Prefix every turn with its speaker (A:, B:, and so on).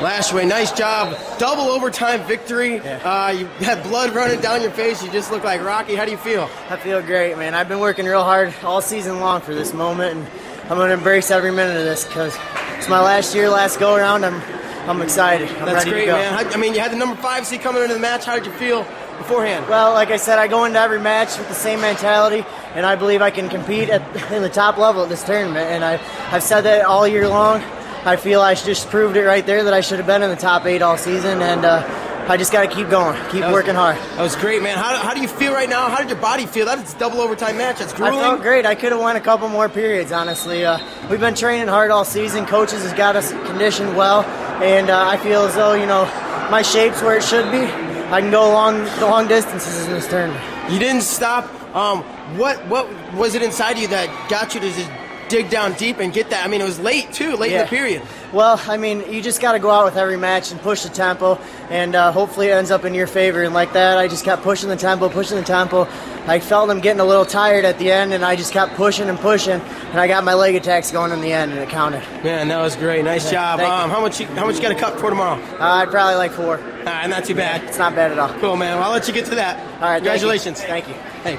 A: Lashaway, nice job. Double overtime victory. Uh, you had blood running down your face. You just look like Rocky. How do you feel?
B: I feel great, man. I've been working real hard all season long for this moment, and I'm going to embrace every minute of this because it's my last year, last go around. I'm, I'm excited. I'm
A: That's
B: ready
A: great,
B: to go.
A: man. How- I mean, you had the number five seed coming into the match. How did you feel beforehand?
B: Well, like I said, I go into every match with the same mentality, and I believe I can compete at in the top level at this tournament. And I, I've said that all year long. I feel I just proved it right there that I should have been in the top eight all season, and uh, I just got to keep going, keep
A: was-
B: working hard.
A: That was great, man. How, how do you feel right now? How did your body feel? That's a double overtime match. That's
B: I felt great. I could have won a couple more periods, honestly. Uh, we've been training hard all season. Coaches has got us conditioned well, and uh, I feel as though you know my shape's where it should be. I can go long, the long distances in this tournament.
A: You didn't stop. Um, what what was it inside you that got you to just dig down deep and get that? I mean, it was late too, late in the period.
B: Well, I mean, you just got to go out with every match and push the tempo, and uh, hopefully it ends up in your favor. And like that, I just kept pushing the tempo, pushing the tempo. I felt them getting a little tired at the end, and I just kept pushing and pushing, and I got my leg attacks going in the end, and it counted.
A: Man, that was great. Nice job. Um, how much you, how much you got a cut for tomorrow?
B: Uh, I'd probably like four.
A: Uh, not too bad.
B: It's not bad at all.
A: Cool, man. Well, I'll let you get to that.
B: All right, thank you.
A: Congratulations.
B: Thank you.
A: Hey.